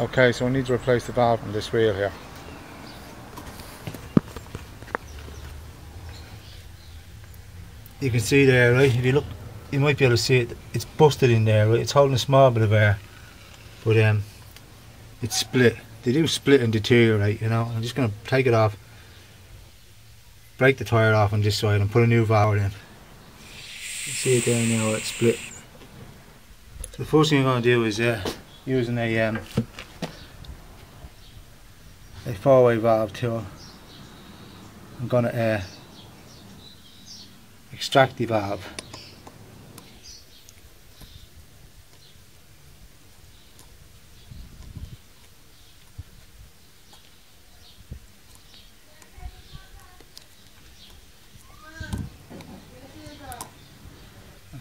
Okay, so I need to replace the valve on this wheel here. You can see there, right? If you look, you might be able to see it. It's busted in there, right? It's holding a small bit of air, but um, it's split. They do split and deteriorate, you know. I'm just gonna take it off, break the tire off on this side, and put a new valve in. You see it there now, it's split. So the first thing I'm gonna do is uh, using a um, a four-way valve tool. I'm gonna uh, extract the valve.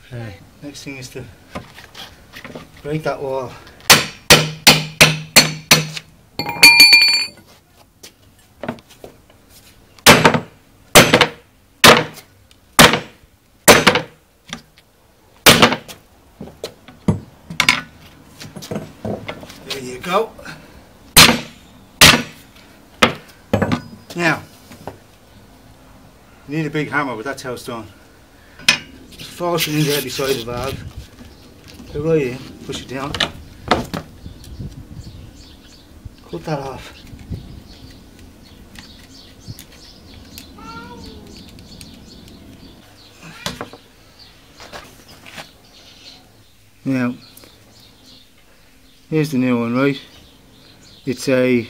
Okay, next thing is to break that wall. You go. Now, you need a big hammer, but that's how it's done. Just force it in there beside the valve. Go right in, push it down. Cut that off. Now, here's the new one, right? It's a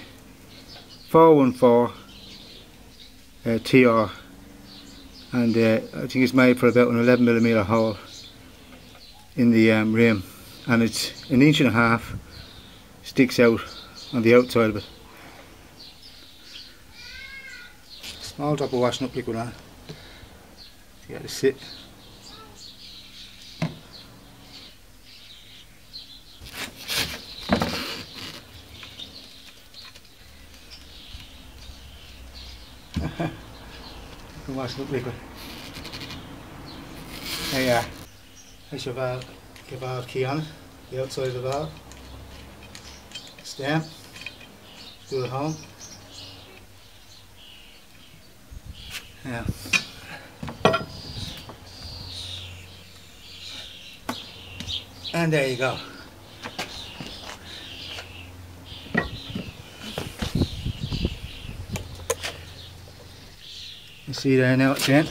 414 uh, TR and uh, I think it's made for about an 11 millimeter hole in the um, rim and it's an inch and a half sticks out on the outside of it. Small drop of washing up liquid on to get it sit. Can wash up liquid. There you are. There's your valve key on it, the outside of the valve. Stamp, do it home. Yeah. And there you go. You there now it's in.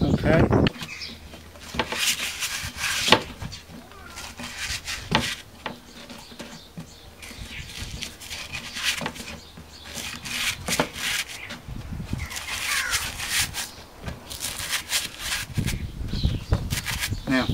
Okay. Now.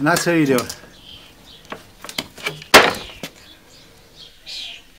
And that's how you do it.